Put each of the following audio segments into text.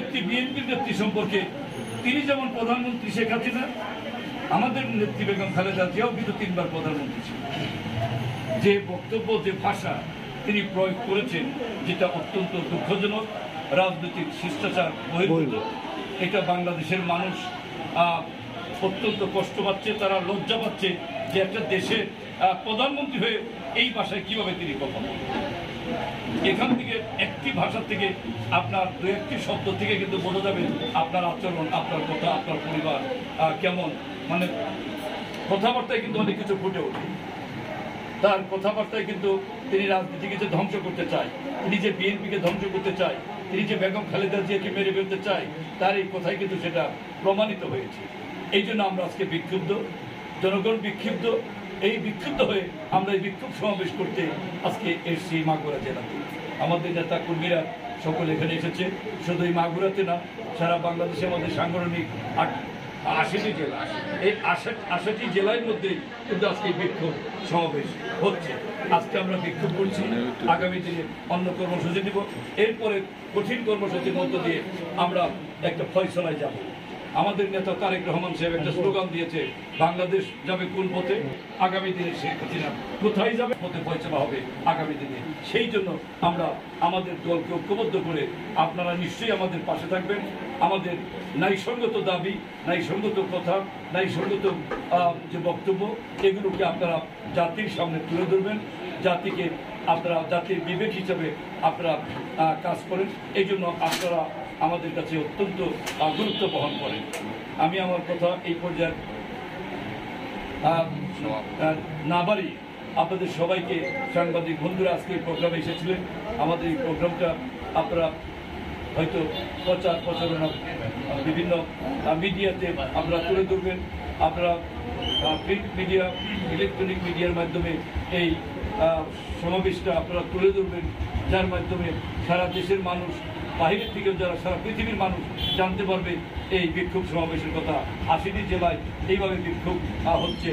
নেত্রী বিএনপির নেত্রী সম্পর্কে তিনি যেমন প্রধানমন্ত্রী শেখ হাসিনা আমাদের নেত্রী বেগম খালেদা জিয়াও কিন্তু তিনবার প্রধানমন্ত্রী ছিলেন। যে বক্তব্য যে ভাষা তিনি প্রয়োগ করেছেন যেটা অত্যন্ত দুঃখজনক রাজনৈতিক শিষ্টাচার বহির্ভূত এটা বাংলাদেশের মানুষ আহ, অত্যন্ত কষ্ট পাচ্ছে তারা লজ্জা পাচ্ছে যে একটা দেশের প্রধানমন্ত্রী হয়ে এই ভাষায় কীভাবে তিনি কথা বলেন এখান থেকে একটি ভাষা থেকে আপনার দু একটি শব্দ থেকে কিন্তু বোঝা যাবে আপনার আচরণ, আপনার কথা, আপনার পরিবার কেমন। মানে কথাবার্তায় কিন্তু অনেক কিছু ফুটে ওঠে। তার কথাবার্তায় কিন্তু তিনি রাজনীতিকে যে ধ্বংস করতে চায়, তিনি যে বিএনপিকে ধ্বংস করতে চায়, তিনি যে বেগম খালেদা জিয়াকে মেরে ফেলতে চায়, তার এই কথাই কিন্তু সেটা প্রমাণিত হয়েছে। এই জন্য আমরা আজকে বিক্ষুব্ধ, জনগণ বিক্ষুব্ধ এই বিক্ষুব্ধ হয়ে আমরা এই বিক্ষোভ সমাবেশ করতে আজকে এসছি মাগুরা জেলাতে। আমাদের নেতা কর্মীরা সকলে এখানে এসেছে। শুধু এই মাগুরাতে না, সারা বাংলাদেশে আমাদের সাংগঠনিক আট- আশিটি জেলা। এই আশা- আশিটি জেলার মধ্যে কিন্তু আজকে বিক্ষোভ সমাবেশ হচ্ছে। আজকে আমরা বিক্ষোভ করছি। আগামী দিনে অন্য কর্মসূচি দিব এরপরে কঠিন কর্মসূচির মধ্য দিয়ে আমরা একটা ফয়সলায় যাব। আমাদের নেতা তারেক রহমান সাহেব একটা স্লোগান দিয়েছে, বাংলাদেশ যাবে কোন পথে? আগামী দিনে শেখ কোথায় যাবে? পথে ফয়সলা হবে আগামী দিনে। সেই জন্য আমরা আমাদের দলকে ঐক্যবদ্ধ করে আপনারা নিশ্চয়ই আমাদের পাশে থাকবেন। আমাদের ন্যায়সঙ্গত দাবি ন্যায়সঙ্গত কথা ন্যায়সঙ্গত যে বক্তব্য, এগুলোকে আপনারা জাতির সামনে তুলে ধরবেন। জাতিকে আপনারা, জাতির বিবেক হিসাবে আপনারা কাজ করেন। এই জন্য আপনারা আমাদের কাছে অত্যন্ত গুরুত্ব বহন করে। আমি আমার কথা এই পর্যায়ে না বাড়ি আপনাদের সবাইকে, সাংবাদিক বন্ধুরা, আজকে এই প্রোগ্রামে এসেছিলেন। আমাদের এই প্রোগ্রামটা আপনারা হয়তো প্রচার প্রচারণা বিভিন্ন মিডিয়াতে আপনারা তুলে ধরবেন। আপনারা প্রিন্ট মিডিয়া ইলেকট্রনিক মিডিয়ার মাধ্যমে এই সমাবেশটা আপনারা তুলে ধরবেন। যার মাধ্যমে সারা দেশের মানুষ বাহিরের থেকেও যারা সারা পৃথিবীর মানুষ জানতে পারবে এই বিক্ষোভ সমাবেশের কথা। আশিটি জেলায় এইভাবে বিক্ষোভ হচ্ছে।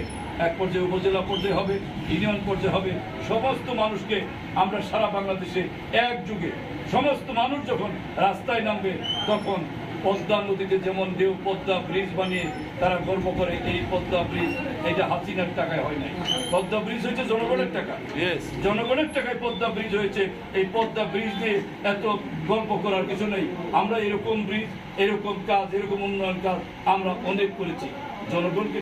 এক পর্যায়ে উপজেলা পর্যায়ে হবে, ইউনিয়ন পর্যায়ে হবে। সমস্ত মানুষকে আমরা সারা বাংলাদেশে এক যুগে সমস্ত মানুষ যখন রাস্তায় নামবে, তখন পদ্মা নদীতে যেমন ঢেউ পদ্মা ব্রিজ বানিয়ে তারা গর্ব করে এই পদ্মা ব্রিজ এটা হাসিনার টাকায় হয় নাই। পদ্মা ব্রিজ হয়েছে জনগণের টাকা। জনগণের টাকায় পদ্মা ব্রিজ হয়েছে। এই পদ্মা ব্রিজ দিয়ে এত গল্প করার কিছু নেই। আমরা এরকম ব্রিজ এরকম কাজ এরকম উন্নয়ন কাজ আমরা অনেক করেছি। জনগণকে